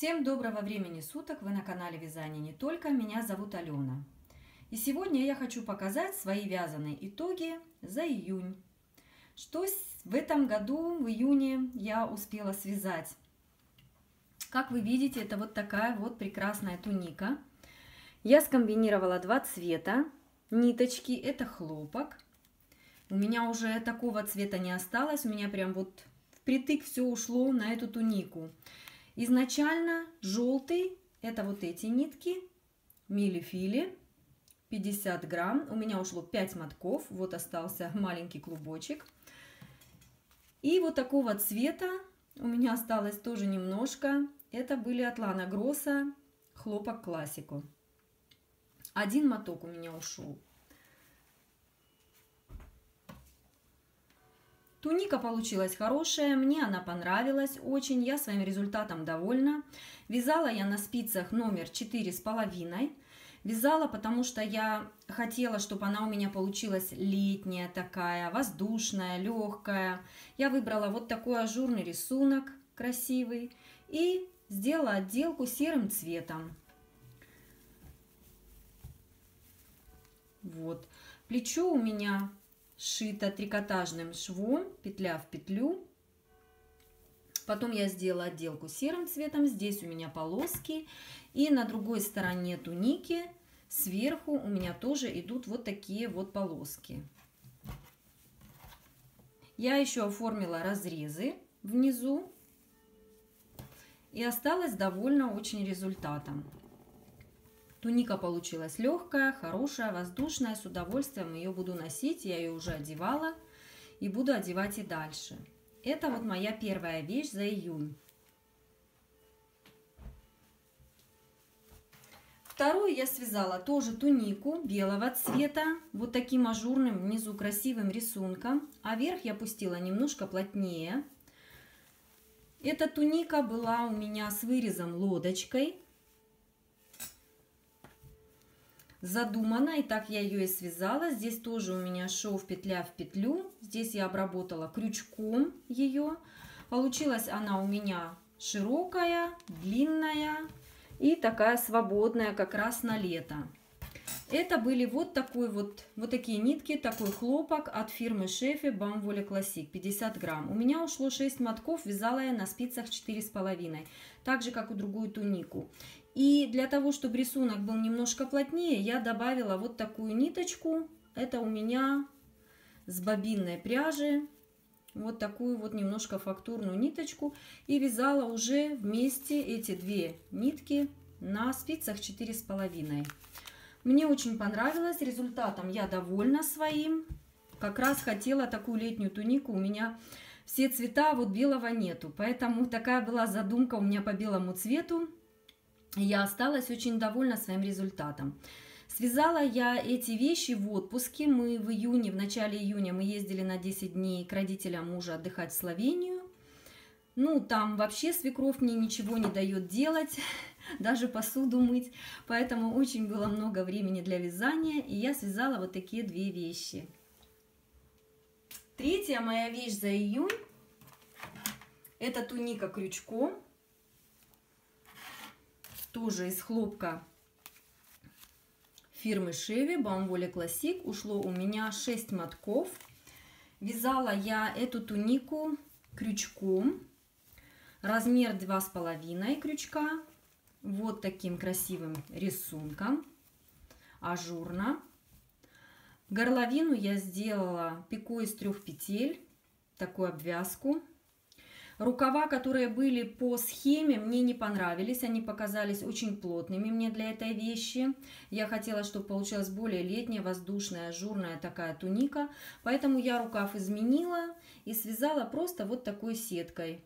Всем доброго времени суток! Вы на канале Вязание не только. Меня зовут Алена. И сегодня я хочу показать свои вязаные итоги за июнь. Что в этом году, в июне, я успела связать. Как вы видите, это вот такая вот прекрасная туника. Я скомбинировала два цвета. Ниточки, это хлопок. У меня уже такого цвета не осталось. У меня прям вот впритык все ушло на эту тунику. Изначально желтый, это вот эти нитки, милифили, 50 грамм. У меня ушло 5 мотков, вот остался маленький клубочек. И вот такого цвета у меня осталось тоже немножко. Это были от Лана Гросса хлопок классику. Один моток у меня ушел. Туника получилась хорошая, мне она понравилась очень, я своим результатом довольна. Вязала я на спицах номер четыре с половиной. Вязала, потому что я хотела, чтобы она у меня получилась летняя такая, воздушная, легкая. Я выбрала вот такой ажурный рисунок, красивый, и сделала отделку серым цветом. Вот. Плечо у меня сшито трикотажным швом, петля в петлю. Потом я сделала отделку серым цветом. Здесь у меня полоски. И на другой стороне туники сверху у меня тоже идут вот такие вот полоски. Я еще оформила разрезы внизу. И осталась довольна очень результатом. Туника получилась легкая, хорошая, воздушная. С удовольствием ее буду носить. Я ее уже одевала и буду одевать и дальше. Это вот моя первая вещь за июнь. Вторую я связала тоже тунику белого цвета, вот таким ажурным внизу красивым рисунком, а верх я пустила немножко плотнее. Эта туника была у меня с вырезом лодочкой, задумана, и так я ее и связала. Здесь тоже у меня шов петля в петлю. Здесь я обработала крючком ее. Получилась она у меня широкая, длинная и такая свободная как раз на лето. Это были вот такой вот, вот такие нитки, такой хлопок от фирмы Шефи Бамволя Классик, 50 грамм. У меня ушло 6 мотков, вязала я на спицах 4,5, так же, как и другую тунику. И для того, чтобы рисунок был немножко плотнее, я добавила вот такую ниточку. Это у меня с бобинной пряжи. Вот такую вот немножко фактурную ниточку. И вязала уже вместе эти две нитки на спицах четыре с половиной. Мне очень понравилось. Результатом я довольна своим. Как раз хотела такую летнюю тунику. У меня все цвета вот белого нету. Поэтому такая была задумка у меня по белому цвету я осталась очень довольна своим результатом. Связала я эти вещи в отпуске. Мы в июне, в начале июня мы ездили на 10 дней к родителям мужа отдыхать в Словению. Ну, там вообще свекровь мне ничего не дает делать, даже посуду мыть. Поэтому очень было много времени для вязания, и я связала вот такие две вещи. Третья моя вещь за июнь – это туника крючком тоже из хлопка фирмы Шеви Бамволи Классик. Ушло у меня 6 мотков. Вязала я эту тунику крючком. Размер 2,5 крючка. Вот таким красивым рисунком. Ажурно. Горловину я сделала пико из трех петель. Такую обвязку. Рукава, которые были по схеме, мне не понравились. Они показались очень плотными мне для этой вещи. Я хотела, чтобы получилась более летняя, воздушная, ажурная такая туника. Поэтому я рукав изменила и связала просто вот такой сеткой.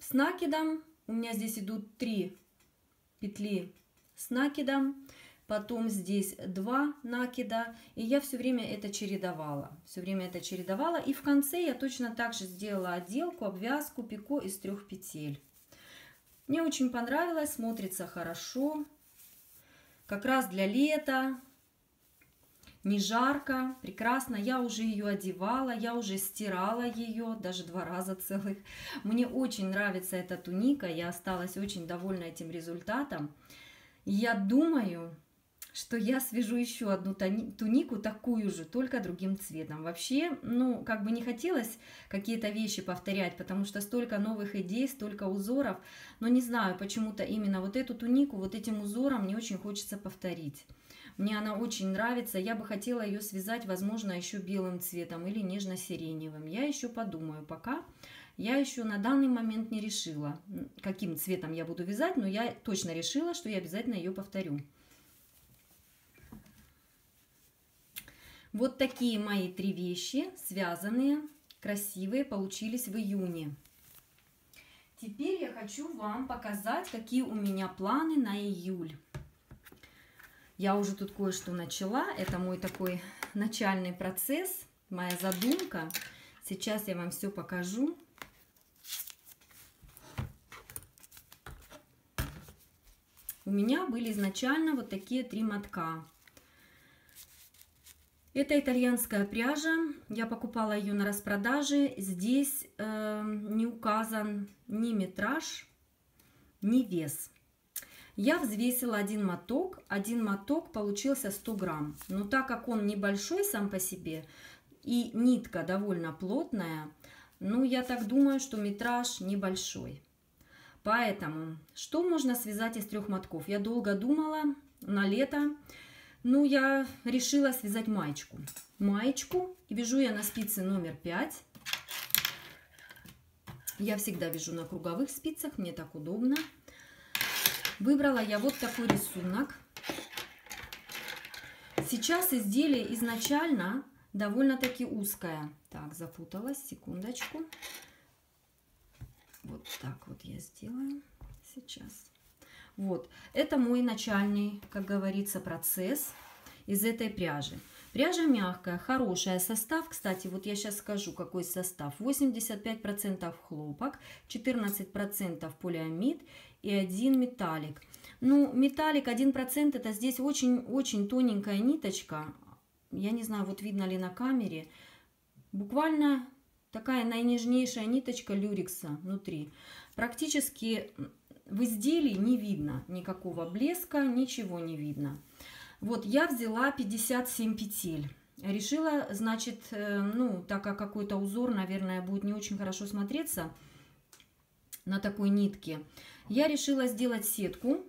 С накидом у меня здесь идут три петли с накидом потом здесь два накида, и я все время это чередовала, все время это чередовала, и в конце я точно так же сделала отделку, обвязку, пико из трех петель. Мне очень понравилось, смотрится хорошо, как раз для лета. не жарко, прекрасно. Я уже ее одевала, я уже стирала ее, даже два раза целых. Мне очень нравится эта туника, я осталась очень довольна этим результатом. Я думаю, что я свяжу еще одну тунику такую же, только другим цветом. Вообще, ну, как бы не хотелось какие-то вещи повторять, потому что столько новых идей, столько узоров, но не знаю, почему-то именно вот эту тунику, вот этим узором мне очень хочется повторить. Мне она очень нравится, я бы хотела ее связать, возможно, еще белым цветом или нежно-сиреневым. Я еще подумаю пока. Я еще на данный момент не решила, каким цветом я буду вязать, но я точно решила, что я обязательно ее повторю. Вот такие мои три вещи, связанные, красивые, получились в июне. Теперь я хочу вам показать, какие у меня планы на июль. Я уже тут кое-что начала. Это мой такой начальный процесс, моя задумка. Сейчас я вам все покажу. У меня были изначально вот такие три мотка. Это итальянская пряжа. Я покупала ее на распродаже. Здесь э, не указан ни метраж, ни вес. Я взвесила один моток. Один моток получился 100 грамм. Но так как он небольшой сам по себе и нитка довольно плотная, ну, я так думаю, что метраж небольшой. Поэтому, что можно связать из трех мотков? Я долго думала на лето. Ну, я решила связать маечку. Маечку. И вяжу я на спице номер 5. Я всегда вяжу на круговых спицах, мне так удобно. Выбрала я вот такой рисунок. Сейчас изделие изначально довольно-таки узкое. Так, запуталась, секундочку. Вот так вот я сделаю сейчас. Вот, это мой начальный, как говорится, процесс из этой пряжи. Пряжа мягкая, хорошая. Состав, кстати, вот я сейчас скажу, какой состав. 85% хлопок, 14% полиамид и 1 металлик. Ну, металлик 1% это здесь очень-очень тоненькая ниточка. Я не знаю, вот видно ли на камере. Буквально такая наинежнейшая ниточка люрикса внутри. Практически в изделии не видно никакого блеска, ничего не видно. Вот я взяла 57 петель. Решила, значит, э, ну, так как какой-то узор, наверное, будет не очень хорошо смотреться на такой нитке, я решила сделать сетку,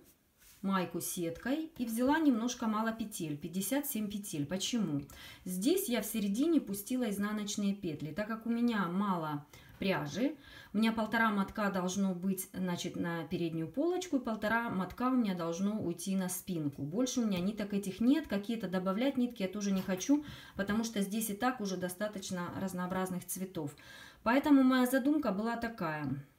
майку сеткой и взяла немножко мало петель, 57 петель. Почему? Здесь я в середине пустила изнаночные петли, так как у меня мало пряжи. У меня полтора мотка должно быть значит, на переднюю полочку, и полтора мотка у меня должно уйти на спинку. Больше у меня ниток этих нет, какие-то добавлять нитки я тоже не хочу, потому что здесь и так уже достаточно разнообразных цветов. Поэтому моя задумка была такая –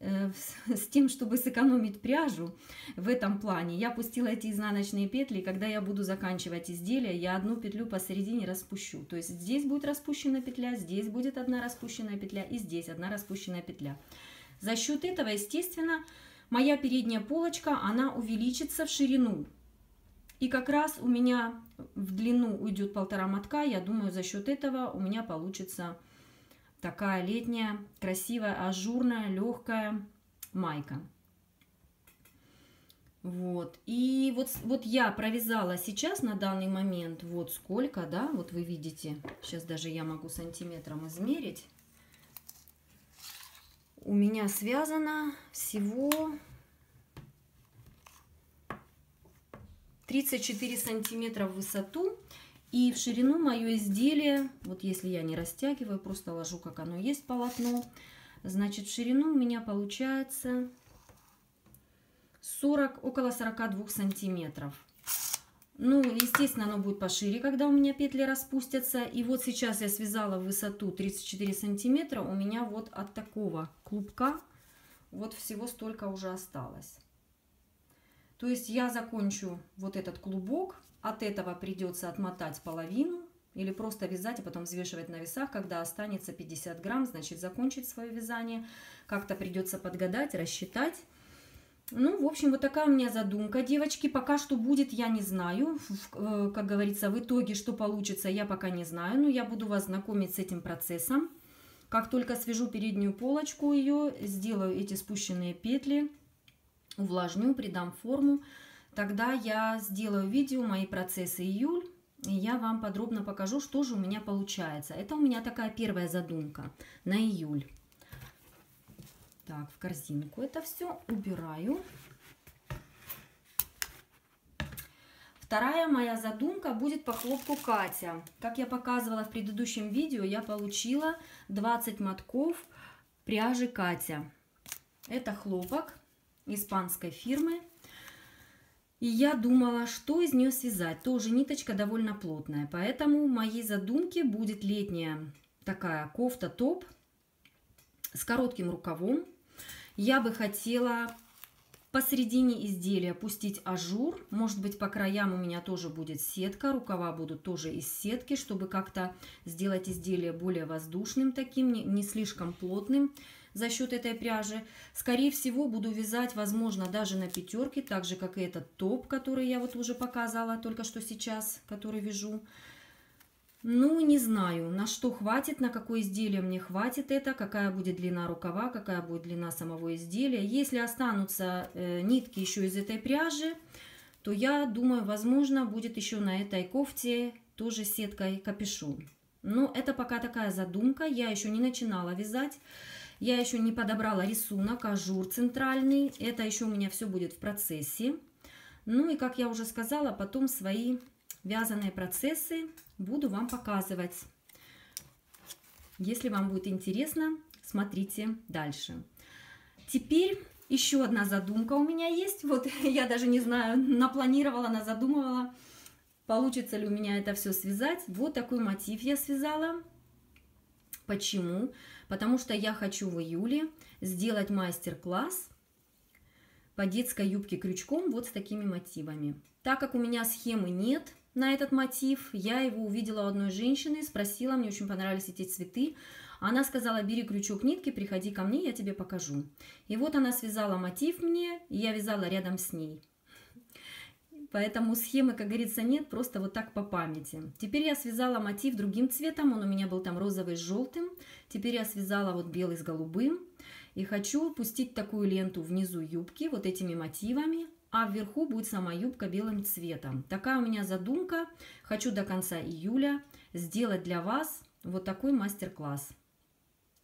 с тем, чтобы сэкономить пряжу в этом плане, я пустила эти изнаночные петли, когда я буду заканчивать изделие, я одну петлю посередине распущу. То есть здесь будет распущенная петля, здесь будет одна распущенная петля и здесь одна распущенная петля. За счет этого, естественно, моя передняя полочка, она увеличится в ширину. И как раз у меня в длину уйдет полтора мотка, я думаю, за счет этого у меня получится Такая летняя, красивая, ажурная, легкая майка. Вот. И вот, вот я провязала сейчас на данный момент вот сколько, да, вот вы видите. Сейчас даже я могу сантиметром измерить. У меня связано всего 34 сантиметра в высоту и в ширину мое изделие, вот если я не растягиваю, просто ложу, как оно есть, полотно, значит, в ширину у меня получается 40, около 42 сантиметров. Ну, естественно, оно будет пошире, когда у меня петли распустятся. И вот сейчас я связала высоту 34 сантиметра. У меня вот от такого клубка вот всего столько уже осталось. То есть я закончу вот этот клубок от этого придется отмотать половину или просто вязать, а потом взвешивать на весах. Когда останется 50 грамм, значит закончить свое вязание. Как-то придется подгадать, рассчитать. Ну, в общем, вот такая у меня задумка, девочки. Пока что будет, я не знаю. В, как говорится, в итоге, что получится, я пока не знаю. Но я буду вас знакомить с этим процессом. Как только свяжу переднюю полочку ее, сделаю эти спущенные петли, увлажню, придам форму, тогда я сделаю видео «Мои процессы июль», и я вам подробно покажу, что же у меня получается. Это у меня такая первая задумка на июль. Так, в корзинку это все убираю. Вторая моя задумка будет по хлопку Катя. Как я показывала в предыдущем видео, я получила 20 мотков пряжи Katia. Это хлопок испанской фирмы. И я думала, что из нее связать. Тоже ниточка довольно плотная. Поэтому моей задумке будет летняя такая кофта-топ с коротким рукавом. Я бы хотела посередине изделия пустить ажур. Может быть, по краям у меня тоже будет сетка. Рукава будут тоже из сетки, чтобы как-то сделать изделие более воздушным таким, не слишком плотным за счет этой пряжи. Скорее всего, буду вязать, возможно, даже на пятерке, так же, как и этот топ, который я вот уже показала только что сейчас, который вяжу. Ну, не знаю, на что хватит, на какое изделие мне хватит это, какая будет длина рукава, какая будет длина самого изделия. Если останутся э, нитки еще из этой пряжи, то я думаю, возможно, будет еще на этой кофте тоже сеткой капюшон. Но это пока такая задумка, я еще не начинала вязать. Я еще не подобрала рисунок, ажур центральный. Это еще у меня все будет в процессе. Ну и, как я уже сказала, потом свои вязаные процессы буду вам показывать. Если вам будет интересно, смотрите дальше. Теперь еще одна задумка у меня есть. Вот я даже не знаю, напланировала, назадумывала, получится ли у меня это все связать. Вот такой мотив я связала. Почему? Потому что я хочу в июле сделать мастер-класс по детской юбке крючком вот с такими мотивами. Так как у меня схемы нет, на этот мотив. Я его увидела у одной женщины, спросила, мне очень понравились эти цветы. Она сказала, бери крючок нитки, приходи ко мне, я тебе покажу. И вот она связала мотив мне, и я вязала рядом с ней. Поэтому схемы, как говорится, нет, просто вот так по памяти. Теперь я связала мотив другим цветом, он у меня был там розовый с желтым. Теперь я связала вот белый с голубым. И хочу пустить такую ленту внизу юбки вот этими мотивами а вверху будет сама юбка белым цветом. Такая у меня задумка. Хочу до конца июля сделать для вас вот такой мастер-класс.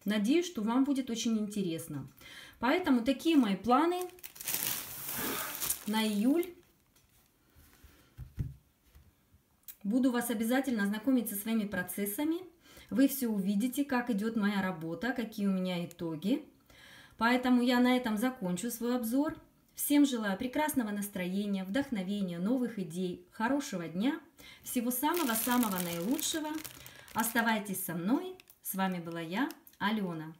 Надеюсь, что вам будет очень интересно. Поэтому такие мои планы на июль. Буду вас обязательно знакомить со своими процессами. Вы все увидите, как идет моя работа, какие у меня итоги. Поэтому я на этом закончу свой обзор. Всем желаю прекрасного настроения, вдохновения, новых идей, хорошего дня, всего самого-самого наилучшего. Оставайтесь со мной. С вами была я, Алена.